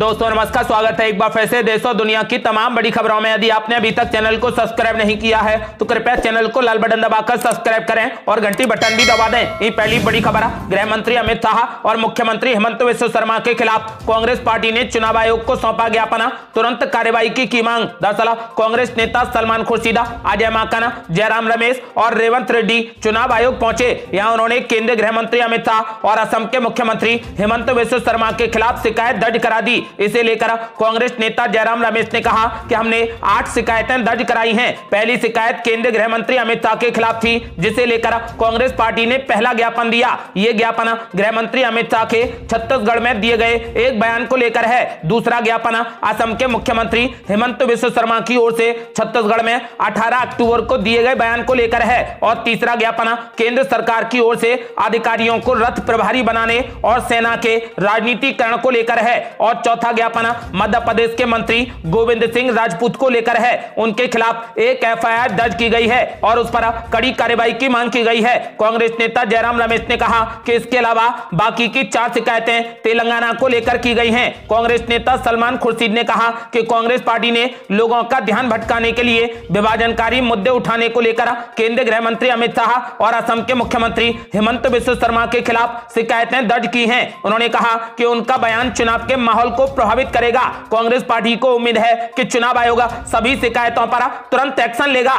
दोस्तों नमस्कार स्वागत है एक बार फिर से देश और दुनिया की तमाम बड़ी खबरों में। यदि आपने अभी तक चैनल को सब्सक्राइब नहीं किया है तो कृपया चैनल को लाल बटन दबाकर सब्सक्राइब करें और घंटी बटन भी दबा दें। ये पहली बड़ी खबर है। गृह मंत्री अमित शाह और मुख्यमंत्री हेमंत विश्व शर्मा के खिलाफ कांग्रेस पार्टी ने चुनाव आयोग को सौंपा ज्ञापन। तुरंत कार्यवाही की, की मांग। दरअसल कांग्रेस नेता सलमान खुर्शीदा अजय माकाना जयराम रमेश और रेवंत रेड्डी चुनाव आयोग पहुँचे। यहाँ उन्होंने केंद्रीय गृह मंत्री अमित शाह और असम के मुख्यमंत्री हेमंत विश्व शर्मा के खिलाफ शिकायत दर्ज करा दी। इसे लेकर कांग्रेस नेता जयराम रमेश ने कहा कि हमने आठ शिकायतें दर्ज कराई हैं। पहली शिकायत केंद्रीय गृह मंत्री अमित शाह के खिलाफ थी, जिसे लेकर कांग्रेस पार्टी ने पहला ज्ञापन दिया। ये ज्ञापन गृह मंत्री अमित शाह के छत्तीसगढ़ में दिए गए एक बयान को लेकर है। दूसरा ज्ञापन असम के मुख्यमंत्री हेमंत विश्व शर्मा की ओर से छत्तीसगढ़ में 18 अक्टूबर को दिए गए बयान को लेकर है। और तीसरा ज्ञापन केंद्र सरकार की ओर से अधिकारियों को रथ प्रभारी बनाने और सेना के राजनीतिकरण को लेकर है। और चौथा ज्ञापन मध्य प्रदेश के मंत्री गोविंद सिंह राजपूत को लेकर है। उनके खिलाफ एक एफआईआर दर्ज की गई है और उस पर कड़ी कार्रवाई की मांग की गई है। कांग्रेस नेता जयराम रमेश ने कहा कि इसके अलावा बाकी की चार शिकायतें तेलंगाना को लेकर की गई हैं। कांग्रेस नेता सलमान खुर्शीद ने कहा कि कांग्रेस पार्टी ने लोगों का ध्यान भटकाने के लिए विभाजनकारी मुद्दे उठाने को लेकर केंद्रीय गृह मंत्री अमित शाह और असम के मुख्यमंत्री हेमंत विश्व शर्मा के खिलाफ शिकायतें दर्ज की हैं। उन्होंने कहा कि उनका बयान चुनाव के माहौल को प्रभावित करेगा। कांग्रेस पार्टी को उम्मीद है कि चुनाव आयोग सभी शिकायतों पर तुरंत एक्शन लेगा।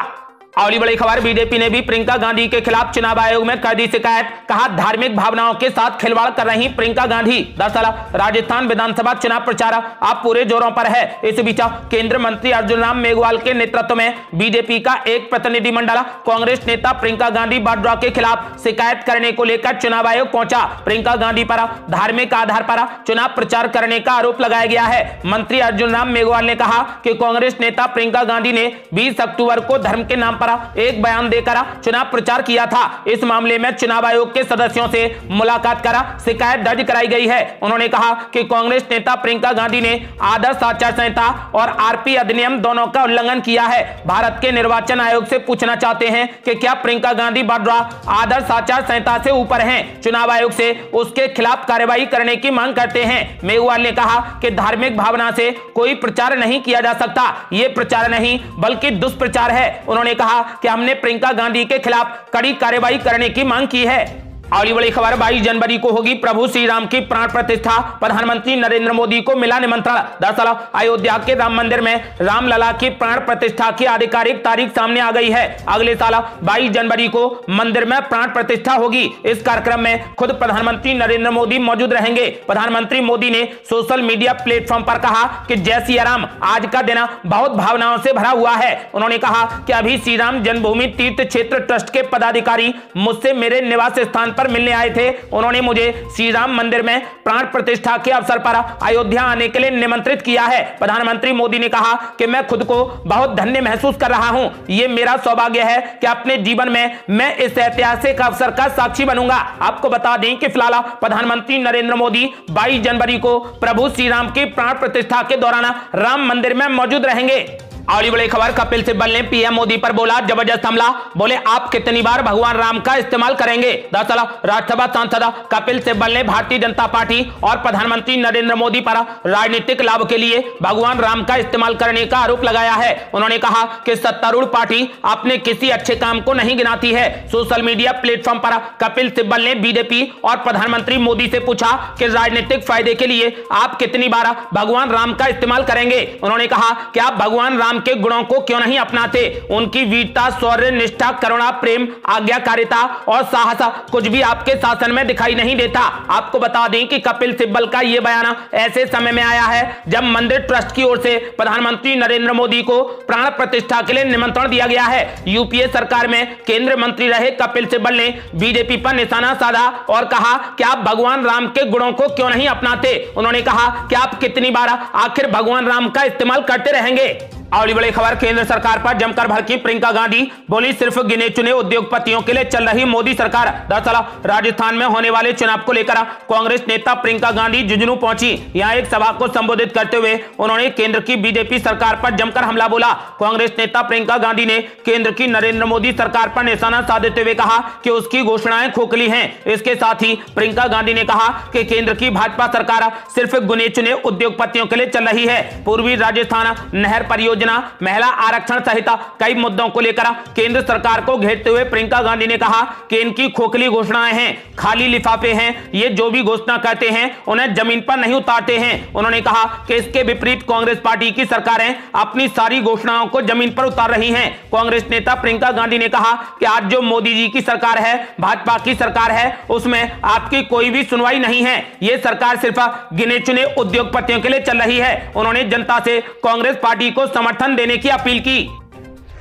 अगली बड़ी खबर, बीजेपी ने भी प्रियंका गांधी के खिलाफ चुनाव आयोग में कर दी शिकायत। कहा, धार्मिक भावनाओं के साथ खिलवाड़ कर रही प्रियंका गांधी। दरअसल, राजस्थान विधानसभा चुनाव प्रचार अब पूरे जोरों पर है। इस बीच केंद्र मंत्री अर्जुन राम मेघवाल के नेतृत्व में बीजेपी का एक प्रतिनिधिमंडल, कांग्रेस नेता प्रियंका गांधी वाड्रा के खिलाफ शिकायत करने को लेकर चुनाव आयोग पहुँचा। प्रियंका गांधी पर धार्मिक आधार पर चुनाव प्रचार करने का आरोप लगाया गया है। मंत्री अर्जुन राम मेघवाल ने कहा कि कांग्रेस नेता प्रियंका गांधी ने बीस अक्टूबर को धर्म के नाम पर एक बयान देकर चुनाव प्रचार किया था। इस मामले में चुनाव आयोग के सदस्यों से मुलाकात कर, शिकायत दर्ज कराई गई है। उन्होंने कहा कि कांग्रेस नेता प्रियंका गांधी ने आदर्श आचार संहिता और आरपी अधिनियम दोनों का उल्लंघन किया है। भारत के निर्वाचन आयोग से पूछना चाहते हैं कि क्या प्रियंका गांधी वाड्रा आदर्श आचार संहिता से ऊपर हैं? चुनाव आयोग से उसके खिलाफ कार्रवाई करने की मांग करते हैं। मेघवाल ने कहा कि धार्मिक भावना से कोई प्रचार नहीं किया जा सकता। ये प्रचार नहीं, बल्कि दुष्प्रचार है। उन्होंने कहा कि हमने प्रियंका गांधी के खिलाफ कड़ी कार्रवाई करने की मांग की है। अगली बड़ी खबर 22 जनवरी को होगी। प्रभु श्री राम की प्राण प्रतिष्ठा प्रधानमंत्री नरेंद्र मोदी को मिला निमंत्रण। दरअसल, अयोध्या के राम मंदिर में रामलला की प्राण प्रतिष्ठा की आधिकारिक तारीख सामने आ गई है। अगले साल 22 जनवरी को मंदिर में प्राण प्रतिष्ठा होगी। इस कार्यक्रम में खुद प्रधानमंत्री नरेंद्र मोदी मौजूद रहेंगे। प्रधानमंत्री मोदी ने सोशल मीडिया प्लेटफॉर्म पर कहा कि जय सिया राम आज का दिन बहुत भावनाओं से भरा हुआ है। उन्होंने कहा कि अभी श्री राम जन्मभूमि तीर्थ क्षेत्र ट्रस्ट के पदाधिकारी मुझसे मेरे निवास स्थान पर मिलने आए थे। उन्होंने मुझे श्री राम मंदिर में प्राण प्रतिष्ठा के अवसर पर अयोध्या आने के लिए निमंत्रित किया है। प्रधानमंत्री मोदी ने कहा कि मैं खुद को बहुत धन्य महसूस कर रहा हूँ। ये मेरा सौभाग्य है कि अपने जीवन में मैं इस ऐतिहासिक अवसर का साक्षी बनूँगा। आपको बता दें कि फ़िलहाल प्रधानमंत्री नरेंद्र मोदी 22 जनवरी को प्रभु श्री राम की प्राण प्रतिष्ठा के दौरान राम मंदिर में मौजूद रहेंगे। अगली बड़ी खबर कपिल सिब्बल ने पीएम मोदी पर बोला, ज़बरदस्त हमला। बोले, आप कितनी बार भगवान राम का इस्तेमाल करेंगे? दरअसल, राज्यसभा सांसद कपिल सिब्बल ने भारतीय जनता पार्टी और प्रधानमंत्री नरेंद्र मोदी पर राजनीतिक लाभ के लिए भगवान राम का इस्तेमाल करने का आरोप लगाया है। उन्होंने कहा कि सत्तारूढ़ पार्टी अपने किसी अच्छे काम को नहीं गिनाती है। सोशल मीडिया प्लेटफॉर्म पर कपिल सिब्बल ने बीजेपी और प्रधानमंत्री मोदी से पूछा कि राजनीतिक फ़ायदे के लिए आप कितनी बार भगवान राम का इस्तेमाल करेंगे? उन्होंने कहा कि आप भगवान राम के गुणों को क्यों नहीं अपनाते? उनकी वीरता, शौर्य, निष्ठा, करुणा, प्रेम, आज्ञाकारिता और साहस कुछ भी आपके शासन में दिखाई नहीं देता। आपको बता दें कि कपिल सिब्बल का यह बयान ऐसे समय में आया है जब मंदिर ट्रस्ट की ओर से प्रधानमंत्री नरेंद्र मोदी को प्राण प्रतिष्ठा के लिए निमंत्रण दिया गया है। यूपीए सरकार में केंद्रीय मंत्री रहे कपिल सिब्बल ने बीजेपी पर निशाना साधा और कहा कि आप भगवान राम के गुणों को क्यों नहीं अपनाते? उन्होंने कहा कि आप कितनी बार आखिर भगवान राम का इस्तेमाल करते रहेंगे? अगली बड़ी खबर, केंद्र सरकार पर जमकर भड़की प्रियंका गांधी। बोली, सिर्फ़ गिने चुने उद्योगपतियों के लिए चल रही मोदी सरकार। दरअसल, राजस्थान में होने वाले चुनाव को लेकर कांग्रेस नेता प्रियंका गांधी झुंझुनू पहुँची। यहाँ एक सभा को संबोधित करते हुए उन्होंने केंद्र की बीजेपी सरकार पर जमकर हमला बोला। कांग्रेस नेता प्रियंका गांधी ने केंद्र की नरेंद्र मोदी सरकार पर निशाना साधते हुए कहा कि उसकी घोषणाएँ खोखली हैं। इसके साथ ही प्रियंका गांधी ने कहा कि केंद्र की भाजपा सरकार सिर्फ़ गुने चुने उद्योगपतियों के लिए चल रही है। पूर्वी राजस्थान नहर परियोजना योजना, महिला आरक्षण सहित कई मुद्दों को लेकर केंद्र सरकार को घेरते हुए प्रियंका गांधी ने कहा कि इनकी खोखली घोषणाएँ हैं, खाली लिफाफे हैं, ये जो भी घोषणा करते हैं, उन्हें ज़मीन पर नहीं उतारते हैं। उन्होंने कहा कि इसके विपरीत कांग्रेस पार्टी की सरकारें अपनी सारी घोषणाओं को ज़मीन पर उतार रही हैं। कांग्रेस नेता प्रियंका गांधी ने कहा कि आज जो मोदी जी की सरकार है, भाजपा की सरकार है, उसमें आपकी कोई भी सुनवाई नहीं है। ये सरकार सिर्फ़ गिने चुने उद्योगपतियों के लिए चल रही है। उन्होंने जनता से कांग्रेस पार्टी को समर्थन समर्थन देने की अपील की।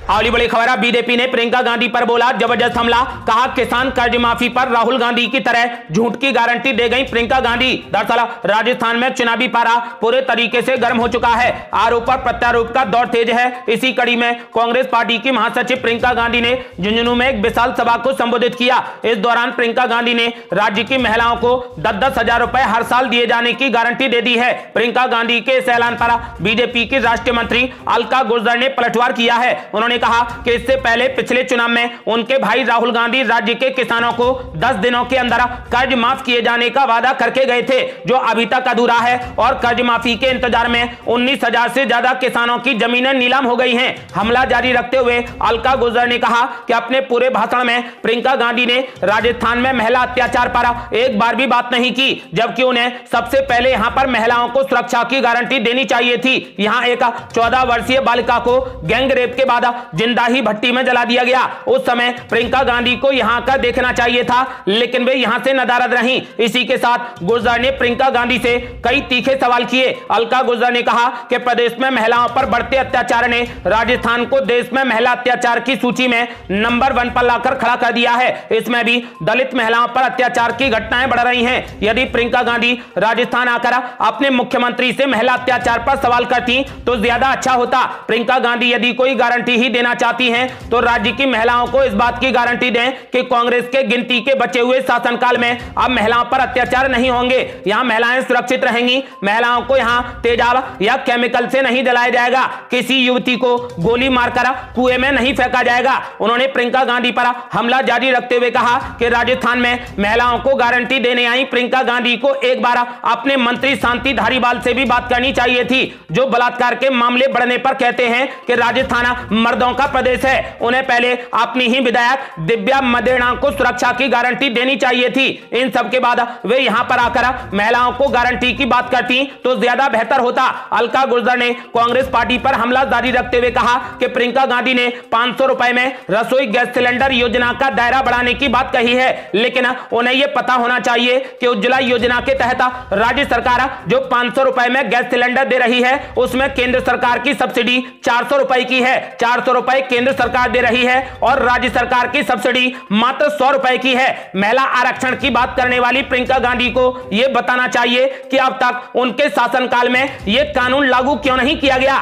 अगली बड़ी खबर है बीजेपी ने प्रियंका गांधी पर बोला ज़बरदस्त हमला। कहा, किसान कर्ज माफ़ी पर राहुल गांधी की तरह झूठ की गारंटी दे गई प्रियंका गांधी। दरअसल, राजस्थान में चुनावी पारा पूरे तरीके से गर्म हो चुका है। आरोप पर प्रत्यारोप का दौर तेज है। इसी कड़ी में कांग्रेस पार्टी की महासचिव प्रियंका गांधी ने झुंझुनू में एक विशाल सभा को संबोधित किया। इस दौरान प्रियंका गांधी ने राज्य की महिलाओं को दस दस हज़ार रुपए हर साल दिए जाने की गारंटी दे दी है। प्रियंका गांधी के इस ऐलान पर बीजेपी के राष्ट्रीय मंत्री अलका गुर्जर ने पलटवार किया है। उन्होंने कहा कि इससे पहले पिछले चुनाव में उनके भाई राहुल गांधी राज्य के किसानों को 10 दिनों के अंदर कर्ज माफ़ किए जाने का वादा करके गए थे, जो अभी तक अधूरा है और कर्ज माफ़ी के इंतज़ार में उन्नीस हज़ार से ज़्यादा किसानों की जमीनें नीलाम हो गई हैं। हमला जारी रखते हुए अलका गुजर ने कहा कि अपने पूरे भाषण में प्रियंका गांधी ने राजस्थान में महिला अत्याचार पर एक बार भी बात नहीं की, जबकि उन्हें सबसे पहले यहाँ पर महिलाओं को सुरक्षा की गारंटी देनी चाहिए थी। यहाँ एक चौदह वर्षीय बालिका को गैंग रेप के बाद ज़िंदा ही भट्टी में जला दिया गया। उस समय प्रियंका गांधी को यहाँ का देखना चाहिए था, लेकिन वे यहाँ से नदारद रही। इसी के साथ गुर्जर ने प्रियंका गांधी से कई तीखे सवाल किए। अलका गुर्जर ने कहा कि प्रदेश में महिलाओं पर बढ़ते अत्याचार ने राजस्थान को देश में महिला अत्याचार की सूची में नंबर वन पर लाकर खड़ा कर दिया है। इसमें भी दलित महिलाओं पर अत्याचार की घटनाएँ बढ़ रही हैं। यदि प्रियंका गांधी राजस्थान आकर अपने मुख्यमंत्री से महिला अत्याचार पर सवाल करती तो ज़्यादा अच्छा होता। प्रियंका गांधी यदि कोई गारंटी ही देना चाहती हैं तो राज्य की महिलाओं को इस बात की गारंटी दें कि कांग्रेस के गिनती के बचे हुए शासनकाल में अब महिलाओं पर अत्याचार नहीं होंगे। यहाँ महिलाएँ सुरक्षित रहेंगी। महिलाओं को यहाँ तेजाब या केमिकल से नहीं जलाया जाएगा। किसी युवती को गोली मारकर कुएँ में नहीं फेंका जाएगा। उन्होंने प्रियंका गांधी पर हमला जारी रखते हुए कहा कि राजस्थान में महिलाओं को गारंटी देने आई प्रियंका गांधी को एक बार अपने मंत्री शांति धारीवाल से भी बात करनी चाहिए थी, जो बलात्कार के मामले बढ़ने पर कहते हैं कि राजस्थान मर्दों का प्रदेश है। उन्हें पहले अपनी ही विधायक दिव्या मदेना को सुरक्षा की गारंटी देनी चाहिए थी। इन सब के बाद वे यहाँ पर आकर महिलाओं को गारंटी की बात करती तो ज़्यादा बेहतर होता। अलका गुर्जर ने कांग्रेस पार्टी पर हमला जारी रखते हुए कहा कि प्रियंका गांधी ने पाँच रुपए में रसोई गैस सिलेंडर योजना का दायरा बढ़ाने की बात कही है। लेकिन उन्हें यह पता होना चाहिए कि उज्ज्वला योजना के तहत राज्य सरकार जो पाँच रुपए में गैस सिलेंडर दे रही है, उसमें केंद्र सरकार की सब्सिडी चार सौ रुपए की है। चार सौ रुपए केंद्र सरकार दे रही है और राज्य सरकार की सब्सिडी मात्र सौ रुपए की है। महिला आरक्षण की बात करने वाली प्रियंका गांधी को यह बताना चाहिए कि अब तक उनके शासनकाल में यह कानून लागू क्यों नहीं किया गया?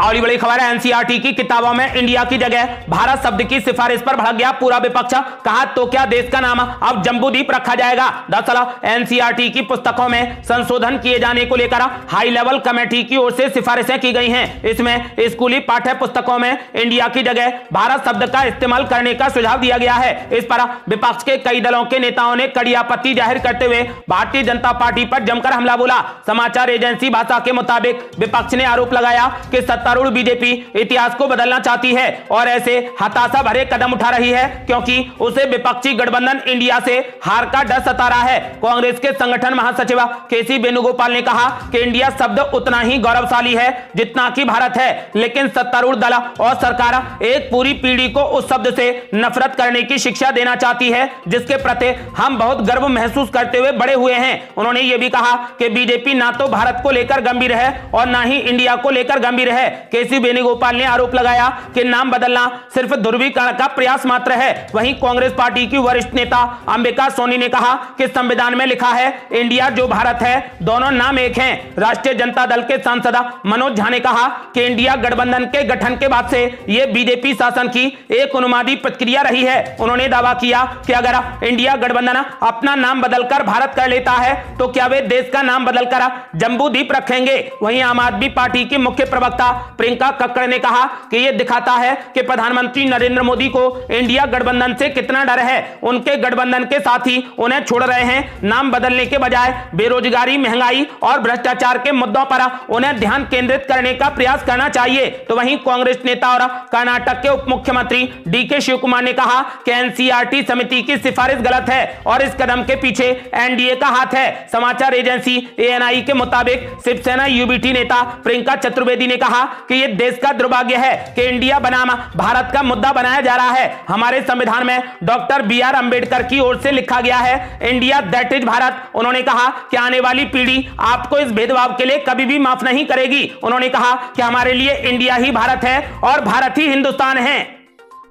अगली बड़ी खबर है एनसीआरटी की किताबों में इंडिया की जगह। भारत शब्द की सिफारिश पर भड़क गया पूरा विपक्ष। कहा तो क्या देश का नाम? अब जम्बूदीप रखा जाएगा। दरअसल एनसीआरटी की पुस्तकों में संशोधन किए जाने को लेकर हाई लेवल कमेटी की ओर से सिफारिशें की गई हैं। इसमें स्कूली पाठ्य पुस्तकों में इंडिया की जगह भारत शब्द का इस्तेमाल करने का सुझाव दिया गया है। इस पर विपक्ष के कई दलों के नेताओं ने कड़ी आपत्ति ज़ाहिर करते हुए भारतीय जनता पार्टी पर जमकर हमला बोला। समाचार एजेंसी भाषा के मुताबिक विपक्ष ने आरोप लगाया कि सत्ता सत्तारूढ़ बीजेपी इतिहास को बदलना चाहती है और ऐसे हताशा भरे कदम उठा रही है क्योंकि उसे विपक्षी गठबंधन इंडिया से हार का डर सता रहा है। कांग्रेस के संगठन महासचिव केसी वेणुगोपाल ने कहा कि इंडिया शब्द उतना ही गौरवशाली है जितना कि भारत है, लेकिन सत्तारूढ़ दल और सरकार एक पूरी पीढ़ी को उस शब्द से नफरत करने की शिक्षा देना चाहती है, जिसके प्रति हम बहुत गर्व महसूस करते हुए बड़े हुए हैं। उन्होंने ये भी कहा कि बीजेपी ना तो भारत को लेकर गंभीर है और ना ही इंडिया को लेकर गंभीर है। केसी वेणुगोपाल ने आरोप लगाया कि नाम बदलना सिर्फ़ ध्रुवीकरण का प्रयास मात्र है। वहीं कांग्रेस पार्टी की वरिष्ठ नेता अंबिका सोनी ने कहा कि संविधान में लिखा है, इंडिया जो भारत है, दोनों नाम एक हैं। राष्ट्रीय जनता दल के सांसद मनोज झा ने कहा कि इंडिया गठबंधन के गठन के बाद से यह बीजेपी शासन की एक अनुमादी प्रतिक्रिया रही है। उन्होंने दावा किया कि अगर इंडिया गठबंधन अपना नाम बदलकर भारत कर लेता है तो क्या वे देश का नाम बदलकर जम्बू रखेंगे? वहीं आम आदमी पार्टी की मुख्य प्रवक्ता प्रियंका कक्कड़ ने कहा कि यह दिखाता है कि प्रधानमंत्री नरेंद्र मोदी को इंडिया गठबंधन से कितना डर है। उनके गठबंधन के साथ ही उन्हें छोड़ रहे हैं। नाम बदलने के बजाय बेरोजगारी, महँगाई और भ्रष्टाचार के मुद्दों पर उन्हें ध्यान केंद्रित करने का प्रयास करना चाहिए। तो वहीं कांग्रेस नेता और कर्नाटक के उप मुख्यमंत्री डी के शिव कुमार ने कहा कि एनसीआरटी समिति की सिफारिश गलत है और इस कदम के पीछे एनडीए का हाथ है। समाचार एजेंसी एएनआई के मुताबिक शिवसेना यूबीटी नेता प्रियंका चतुर्वेदी ने कहा कि यह देश का दुर्भाग्य है कि इंडिया बनाम, भारत का मुद्दा बनाया जा रहा है। हमारे संविधान में डॉक्टर बी आर अंबेडकर की ओर से लिखा गया है, इंडिया, दैट इज़ भारत। उन्होंने कहा कि आने वाली पीढ़ी आपको इस भेदभाव के लिए कभी भी माफ़ नहीं करेगी। उन्होंने कहा कि हमारे लिए इंडिया ही भारत है और भारत ही हिंदुस्तान है।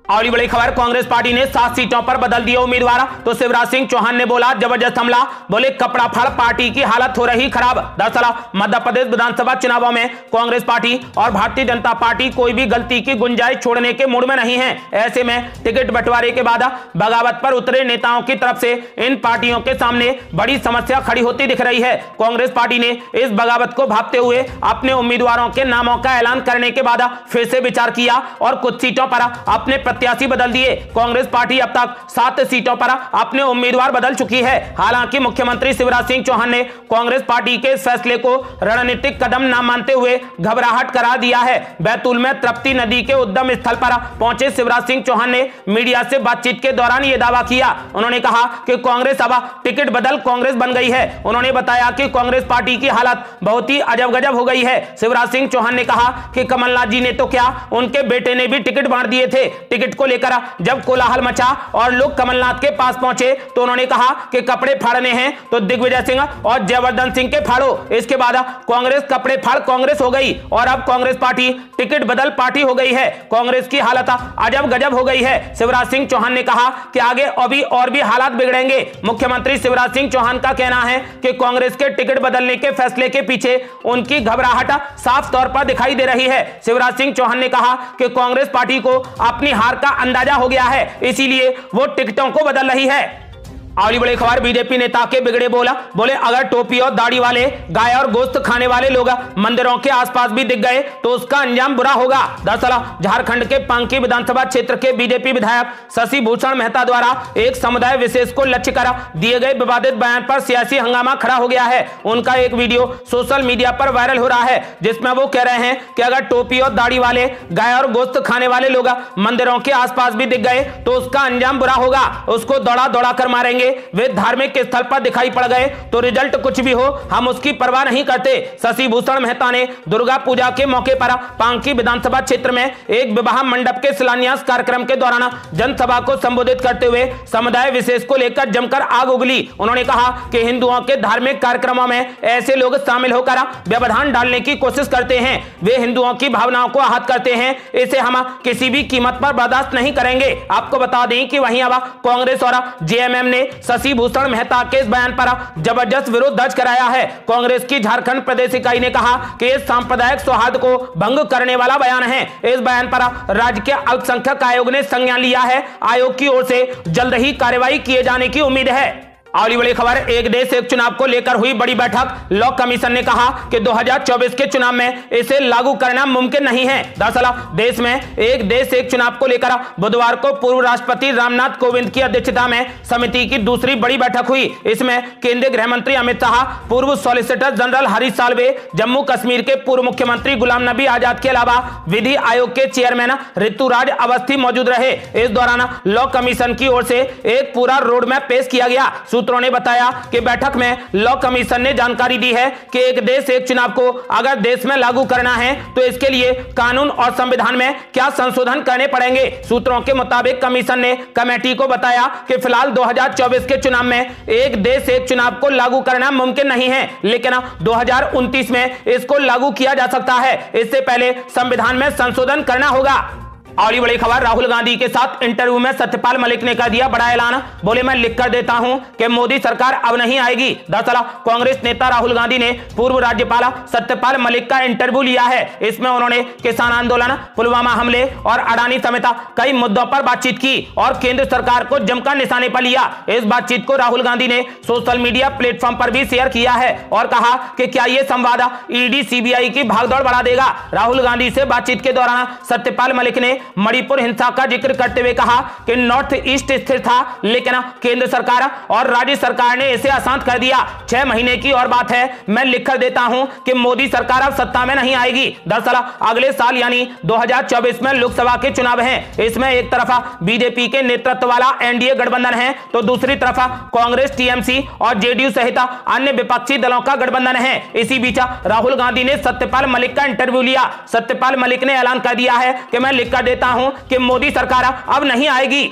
और बड़ी खबर, कांग्रेस पार्टी ने सात सीटों पर बदल दिया उम्मीदवार। तो शिवराज सिंह चौहान ने बोला, ज़बरदस्त हमला। बोले, कपड़ा फड़, पार्टी की हालत हो रही खराब। दरअसल मध्य प्रदेश विधानसभा चुनावों में कांग्रेस पार्टी और भारतीय जनता पार्टी कोई भी गलती की गुंजाइश छोड़ने के मूड में नहीं है। ऐसे में टिकट बंटवारे के बाद बगावत पर उतरे नेताओं की तरफ़ से इन पार्टियों के सामने बड़ी समस्या खड़ी होती दिख रही है। कांग्रेस पार्टी ने इस बगावत को भापते हुए अपने उम्मीदवारों के नामों का ऐलान करने के बाद फिर से विचार किया और कुछ सीटों पर अपने प्रत्याशी बदल दिए। कांग्रेस पार्टी अब तक सात सीटों पर अपने उम्मीदवार बदल चुकी है। हालाँकि मुख्यमंत्री शिवराज सिंह चौहान ने कांग्रेस पार्टी के फैसले को रणनीतिक कदम न मानते हुए घबराहट करा दिया है। बैतूल में तृप्ति नदी के उद्यम स्थल पर पहुँचे शिवराज सिंह चौहान ने मीडिया से बातचीत के दौरान यह दावा किया। उन्होंने कहा कि कांग्रेस अब टिकट बदल कांग्रेस बन गई है। उन्होंने बताया कि कांग्रेस पार्टी की हालत बहुत ही अजब गजब हो गई है। शिवराज सिंह चौहान ने कहा कि कमलनाथ जी ने तो क्या उनके बेटे ने भी टिकट बांट दिए थे? टिकट को लेकर जब कोलाहल मचा और लोग कमलनाथ के पास पहुँचे तो उन्होंने कहा कि कपड़े फाड़ने हैं तो दिग्विजय सिंह और जयवर्धन सिंह के फाड़ो। इसके बाद कांग्रेस कपड़े फाड़ कांग्रेस हो गई और अब कांग्रेस पार्टी, टिकट बदल पार्टी हो गई है। कांग्रेस की हालत अजब गजब हो गई है। शिवराज सिंह चौहान ने कहा कि आगे अभी और भी हालात बिगड़ेंगे। मुख्यमंत्री शिवराज सिंह चौहान का कहना है कि कांग्रेस के टिकट बदलने के फैसले के पीछे उनकी घबराहट साफ़ तौर पर दिखाई दे रही है। शिवराज सिंह चौहान ने कहा कि कांग्रेस पार्टी को अपनी हार का अंदाज़ा हो गया है। इसीलिए वो टिकटों को बदल रही है। अगली बड़ी खबर, बीजेपी नेता के बिगड़े बोला। बोले, अगर टोपी और दाढ़ी वाले, गाय और गोश्त खाने वाले लोग मंदिरों के आसपास भी दिख गए तो उसका अंजाम बुरा होगा। दरअसल, झारखंड के पांकी विधानसभा क्षेत्र के बीजेपी विधायक शशि भूषण मेहता द्वारा एक समुदाय विशेष को लक्ष्य कर दिए गए विवादित बयान पर सियासी हंगामा खड़ा हो गया है। उनका एक वीडियो सोशल मीडिया पर वायरल हो रहा है, जिसमें वो कह रहे हैं कि अगर टोपी और दाढ़ी वाले, गाय और गोश्त खाने वाले लोग मंदिरों के आसपास भी दिख गए तो उसका अंजाम बुरा होगा। उसको दौड़ा दौड़ा कर मारेंगे। वे धार्मिक स्थल पर दिखाई पड़ गए। तो रिज़ल्ट कुछ भी हो, हम उसकी परवाह नहीं करते। शशि भूषण मेहता ने दुर्गा पूजा के मौके पर पांकी विधानसभा क्षेत्र में एक विवाह मंडप के शिलान्यास कार्यक्रम के दौरान जनसभा को संबोधित करते हुए समुदाय विशेष को लेकर जमकर आग उगली। उन्होंने कहा कि हिंदुओं के धार्मिक कार्यक्रमों में ऐसे लोग शामिल होकर व्यवधान डालने की कोशिश करते हैं। वे हिंदुओं की भावनाओं को आहत करते हैं। इसे हम किसी भी कीमत पर बर्दाश्त नहीं करेंगे। आपको बता दें कि वहीं अब कांग्रेस और जेएमएम ने शशि भूषण मेहता के इस बयान पर ज़बरदस्त विरोध दर्ज कराया है। कांग्रेस की झारखंड प्रदेश इकाई ने कहा कि इस सांप्रदायिक सौहार्द को भंग करने वाला बयान है। इस बयान पर राज्य के अल्पसंख्यक आयोग ने संज्ञान लिया है। आयोग की ओर से जल्द ही कार्रवाई किए जाने की उम्मीद है। अगली बड़ी खबर, एक देश, एक चुनाव को लेकर हुई बड़ी बैठक। लॉ कमीशन ने कहा कि 2024 के चुनाव में इसे लागू करना मुमकिन नहीं है। दरअसल, देश में एक देश, एक चुनाव को लेकर बुधवार को पूर्व राष्ट्रपति रामनाथ कोविंद की अध्यक्षता में समिति की दूसरी बड़ी बैठक हुई। इसमें केंद्रीय गृह मंत्री अमित शाह, पूर्व सॉलिसिटर जनरल हरीश सालवे, जम्मू कश्मीर के पूर्व मुख्यमंत्री गुलाम नबी आज़ाद के अलावा विधि आयोग के चेयरमैन ऋतुराज अवस्थी मौजूद रहे। इस दौरान लॉ कमीशन की ओर से एक पूरा रोड मैप पेश किया गया। सूत्रों ने बताया कि बैठक में लॉ कमीशन ने जानकारी दी है कि एक देश, एक चुनाव को अगर देश में लागू करना है तो इसके लिए कानून और संविधान में क्या संशोधन करने पड़ेंगे? सूत्रों के मुताबिक कमीशन ने कमेटी को बताया कि फ़िलहाल 2024 के चुनाव में एक देश, एक चुनाव को लागू करना मुमकिन नहीं है, लेकिन 2029 में इसको लागू किया जा सकता है। इससे पहले संविधान में संशोधन करना होगा। और ये बड़ी खबर राहुल गांधी के साथ इंटरव्यू में सत्यपाल मलिक ने कर दिया, बड़ा ऐलान। बोले, मैं लिख कर देता हूँ कि मोदी सरकार अब नहीं आएगी। दरअसल, कांग्रेस नेता राहुल गांधी ने पूर्व राज्यपाल सत्यपाल मलिक का इंटरव्यू लिया है। इसमें उन्होंने किसान आंदोलन, पुलवामा हमले और अडानी समेत कई मुद्दों पर बातचीत की और केंद्र सरकार को जमकर निशाने पर लिया। इस बातचीत को राहुल गांधी ने सोशल मीडिया प्लेटफॉर्म पर भी शेयर किया है और कहा कि क्या यह संवाद ईडी, सीबीआई की भागदौड़ बढ़ा देगा? राहुल गांधी से बातचीत के दौरान सत्यपाल मलिक ने मणिपुर हिंसा का ज़िक्र करते हुए कहा कि नॉर्थ ईस्ट स्थिर था, लेकिन केंद्र सरकार और राज्य सरकार ने इसे अशांत कर दिया। छह महीने की और बात है, मैं लिख कर देता हूँ कि मोदी सरकार अब सत्ता में नहीं आएगी। दरअसल, अगले साल यानी 2024 में लोकसभा के चुनाव हैं। इसमें एक तरफा बीजेपी के नेतृत्व वाला एनडीए गठबंधन है तो दूसरी तरफा कांग्रेस, टीएमसी और जेडीयू सहित अन्य विपक्षी दलों का गठबंधन है। इसी बीच राहुल गांधी ने सत्यपाल मलिक का इंटरव्यू लिया। सत्यपाल मलिक ने ऐलान कर दिया है कि मैं लिख कर देता हूँ कि मोदी सरकार अब नहीं आएगी।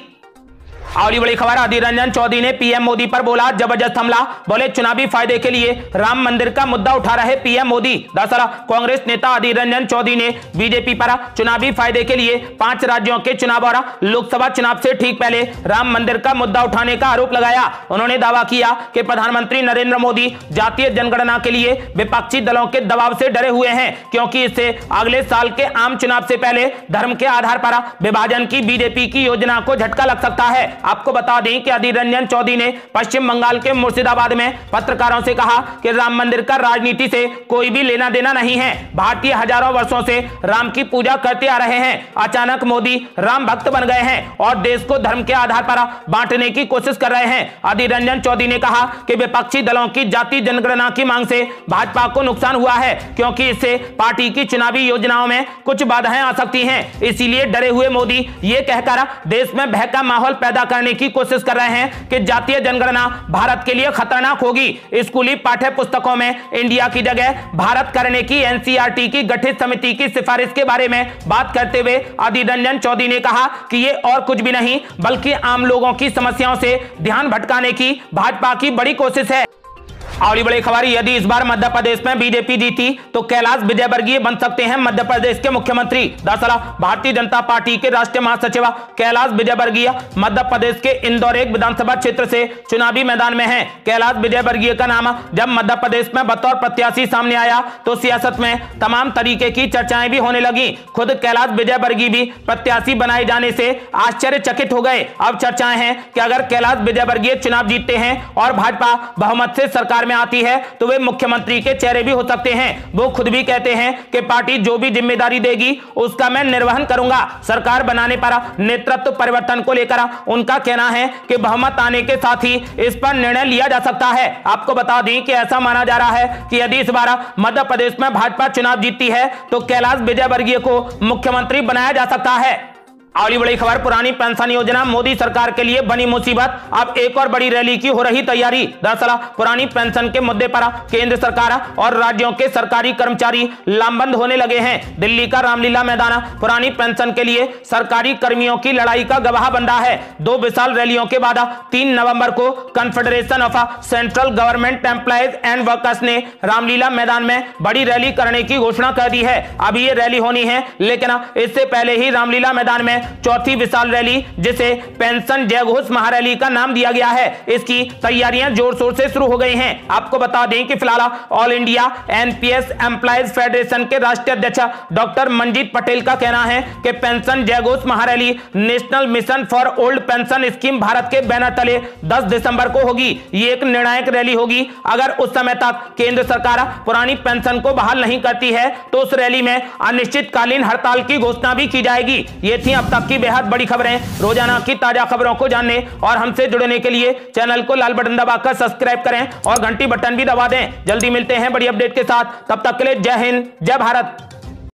और बड़ी खबर अधीर रंजन चौधरी ने पीएम मोदी पर बोला, ज़बरदस्त हमला। बोले, चुनावी फ़ायदे के लिए राम मंदिर का मुद्दा उठा रहे पीएम मोदी। दरअसल, कांग्रेस नेता अधीर रंजन चौधरी ने बीजेपी पर चुनावी फ़ायदे के लिए पाँच राज्यों के चुनाव और लोकसभा चुनाव से ठीक पहले राम मंदिर का मुद्दा उठाने का आरोप लगाया। उन्होंने दावा किया कि प्रधानमंत्री नरेंद्र मोदी जातीय जनगणना के लिए विपक्षी दलों के दबाव से डरे हुए हैं, क्योंकि इससे अगले साल के आम चुनाव से पहले धर्म के आधार पर विभाजन की बीजेपी की योजना को झटका लग सकता है। आपको बता दें कि अधीर रंजन चौधरी ने पश्चिम बंगाल के मुर्शिदाबाद में पत्रकारों से कहा कि राम मंदिर का राजनीति से कोई भी लेना देना नहीं है। भारतीय हज़ारों वर्षों से राम की पूजा करते आ रहे हैं। अचानक मोदी राम भक्त बन गए हैं और देश को धर्म के आधार पर बांटने की कोशिश कर रहे हैं। अधीर रंजन चौधरी ने कहा कि विपक्षी दलों की जाति जनगणना की मांग से भाजपा को नुकसान हुआ है, क्योंकि इससे पार्टी की चुनावी योजनाओं में कुछ बाधाएँ आ सकती हैं। इसीलिए डरे हुए मोदी ये कहकर देश में भय का माहौल पैदा करने की कोशिश कर रहे हैं कि जातीय जनगणना भारत के लिए खतरनाक होगी। स्कूली पाठ्य पुस्तकों में इंडिया की जगह भारत करने की एनसीआर की, गठित समिति की सिफारिश के बारे में बात करते हुए अधीर रंजन चौधरी ने कहा कि ये और कुछ भी नहीं, बल्कि आम लोगों की समस्याओं से ध्यान भटकाने की भाजपा की बड़ी कोशिश है। और बड़ी खबर यदि इस बार मध्य प्रदेश में बीजेपी जीती तो कैलाश विजयवर्गीय बन सकते हैं मध्य प्रदेश के मुख्यमंत्री। दरअसल, भारतीय जनता पार्टी के राष्ट्रीय महासचिव कैलाश विजयवर्गीय मध्य प्रदेश के इंदौर एक विधानसभा क्षेत्र से चुनावी मैदान में है। कैलाश विजयवर्गीय का नाम, जब मध्य प्रदेश में बतौर प्रत्याशी सामने आया तो सियासत में तमाम तरीके की चर्चाएँ भी होने लगी। खुद कैलाश विजयवर्गीय भी प्रत्याशी बनाए जाने से आश्चर्यचकित हो गए। अब चर्चाएँ हैं कि अगर कैलाश विजयवर्गीय चुनाव जीतते हैं और भाजपा बहुमत से सरकार में आती है तो वे मुख्यमंत्री के चेहरे भी हो सकते हैं। वो खुद भी कहते हैं कि पार्टी जो भी ज़िम्मेदारी देगी, उसका मैं निर्वहन करूँगा। सरकार बनाने पर, नेतृत्व परिवर्तन को लेकर उनका कहना है कि बहुमत आने के साथ ही इस पर निर्णय लिया जा सकता है। आपको बता दें कि ऐसा माना जा रहा है कि यदि इस बार मध्य प्रदेश में भाजपा चुनाव जीतती है तो कैलाश विजयवर्गीय को मुख्यमंत्री बनाया जा सकता है। अगली बड़ी खबर, पुरानी पेंशन योजना, मोदी सरकार के लिए बनी मुसीबत। अब एक और बड़ी रैली की हो रही तैयारी। दरअसल, पुरानी पेंशन के मुद्दे पर केंद्र सरकार और राज्यों के सरकारी कर्मचारी लामबंद होने लगे हैं। दिल्ली का रामलीला मैदान, पुरानी पेंशन के लिए सरकारी कर्मियों की लड़ाई का गवाह बन रहा है। दो विशाल रैलियों के बाद तीन नवंबर को confederation of central government employees and workers ने रामलीला मैदान में बड़ी रैली करने की घोषणा कर दी है। अभी ये रैली होनी है, लेकिन इससे पहले ही रामलीला मैदान में चौथी विशाल रैली, जिसे पेंशन जयघोष महारैली का नाम दिया गया है। इसकी तैयारियाँ ज़ोर शोर से शुरू हो गई हैं। आपको बता दें कि फ़िलहाल all India NPS employees federation के राष्ट्रीय अध्यक्ष डॉक्टर मंजीत पटेल का कहना है कि पेंशन जयघोष महारैली national mission for old pension scheme Bharat के बैनर तले 10 दिसंबर को होगी। ये एक निर्णायक रैली होगी। अगर उस समय तक केंद्र सरकार पुरानी पेंशन को बहाल नहीं करती है तो उस रैली में अनिश्चितकालीन हड़ताल की घोषणा भी की जाएगी। ये थी अब तक की बेहद बड़ी खबरें। रोज़ाना की ताज़ा खबरों को जानने और हमसे जुड़ने के लिए चैनल को लाल बटन दबाकर सब्सक्राइब करें और घंटी बटन भी दबा दें। जल्दी मिलते हैं बड़ी अपडेट के साथ। तब तक के लिए जय हिंद, जय भारत।